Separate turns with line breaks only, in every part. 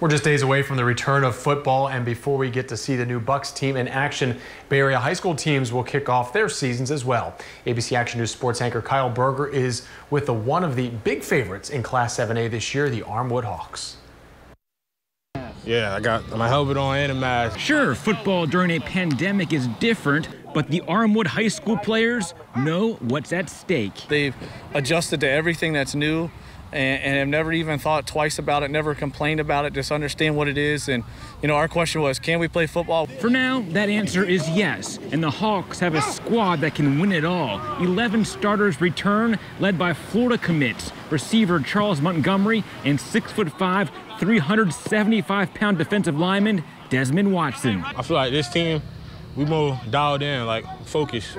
We're just days away from the return of football, and before we get to see the new Bucks team in action, Bay Area high school teams will kick off their seasons as well. ABC Action News sports anchor Kyle Burger is with the one of the big favorites in Class 7A this year, the Armwood Hawks.
Yeah, I got my helmet on and a mask.
Sure, football during a pandemic is different, but the Armwood High School players know what's at stake.
They've adjusted to everything that's new and, and have never even thought twice about it, never complained about it, just understand what it is. And, you know, our question was, can we play football?
For now, that answer is yes. And the Hawks have a squad that can win it all. 11 starters return, led by Florida commits, receiver Charles Montgomery, and 6'5, 375 pound defensive lineman Desmond Watson.
I feel like this team, we more dialed in, like focused.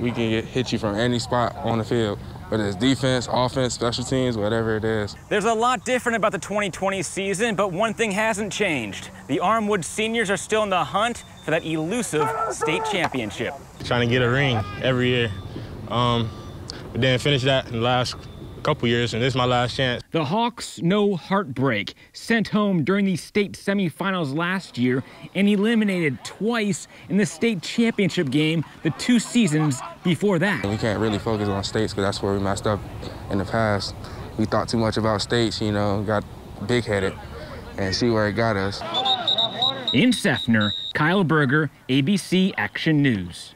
We can get, hit you from any spot on the field whether it's defense, offense, special teams, whatever it is.
There's a lot different about the 2020 season, but one thing hasn't changed. The Armwood seniors are still in the hunt for that elusive state championship.
Trying to get a ring every year. Um, but then finish that in the last couple years, and this is my last chance.
The Hawks, know heartbreak, sent home during the state semifinals last year and eliminated twice in the state championship game the two seasons before that.
We can't really focus on states because that's where we messed up in the past. We thought too much about states, you know, got big-headed, and see where it got us.
In Seffner, Kyle Burger, ABC Action News.